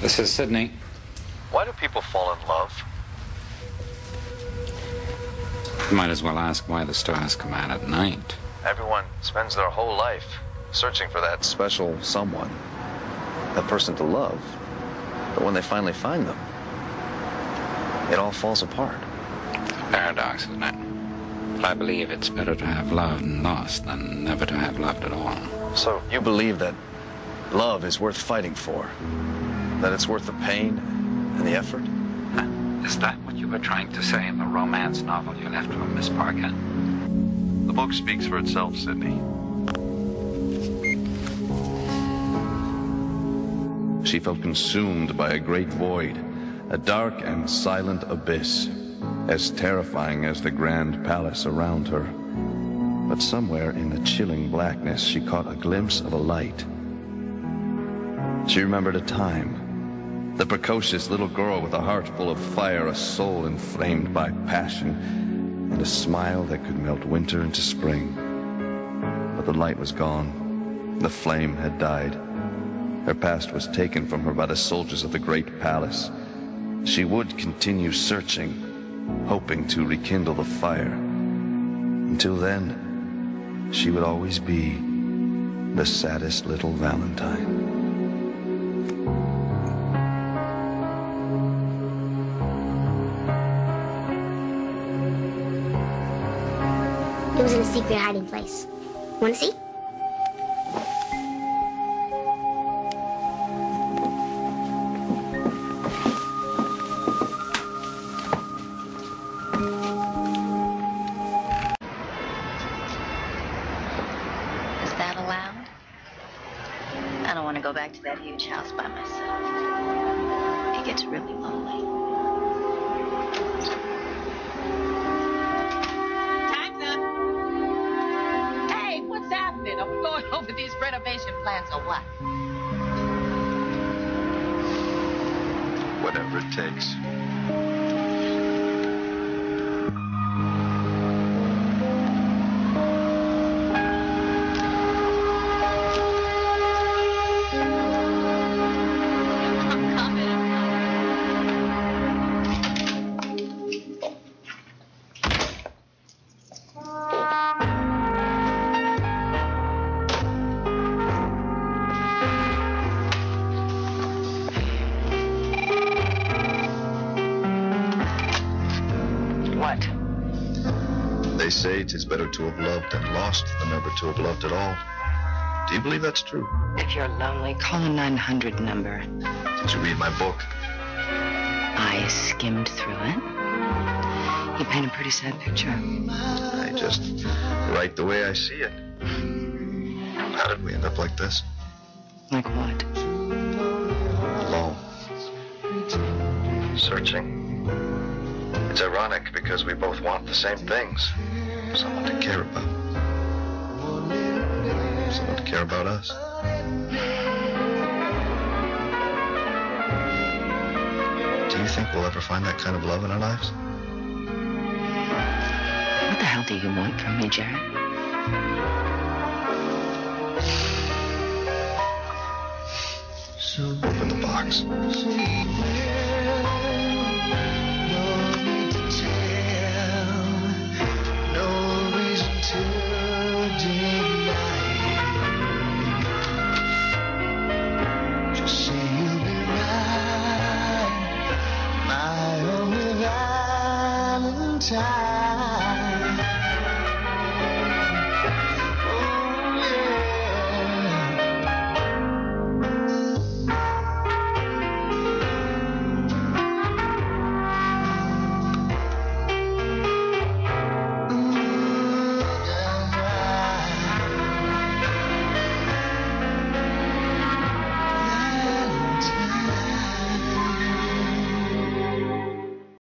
This is Sydney. Why do people fall in love? You might as well ask why the stars come out at night. Everyone spends their whole life searching for that special someone, that person to love. But when they finally find them, it all falls apart. Paradox, isn't it? I believe it's better to have loved and lost than never to have loved at all. So you believe that love is worth fighting for? That it's worth the pain and the effort? Is that what you were trying to say in the romance novel you left for Miss Parker? The book speaks for itself, Sydney. She felt consumed by a great void, a dark and silent abyss, as terrifying as the grand palace around her. But somewhere in the chilling blackness, she caught a glimpse of a light. She remembered a time, the precocious little girl with a heart full of fire, a soul inflamed by passion, and a smile that could melt winter into spring. But the light was gone. The flame had died. Her past was taken from her by the soldiers of the great palace. She would continue searching, hoping to rekindle the fire. Until then, she would always be the saddest little Valentine. It was in a secret hiding place. Want to see? Is that allowed? I don't want to go back to that huge house by myself. It gets really lonely. Happening? Are going over these renovation plans or what? Whatever it takes. What? They say 'tis better to have loved and lost than never to have loved at all. Do you believe that's true? If you're lonely, call a 900 number. Did you read my book? I skimmed through it. You paint a pretty sad picture. I just write the way I see it. How did we end up like this? Like what? Alone. Searching. It's ironic because we both want the same things. Someone to care about. Someone to care about us. Do you think we'll ever find that kind of love in our lives? What the hell do you want from me, Jarod? Open the box. Valentine.